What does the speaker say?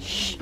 Shh.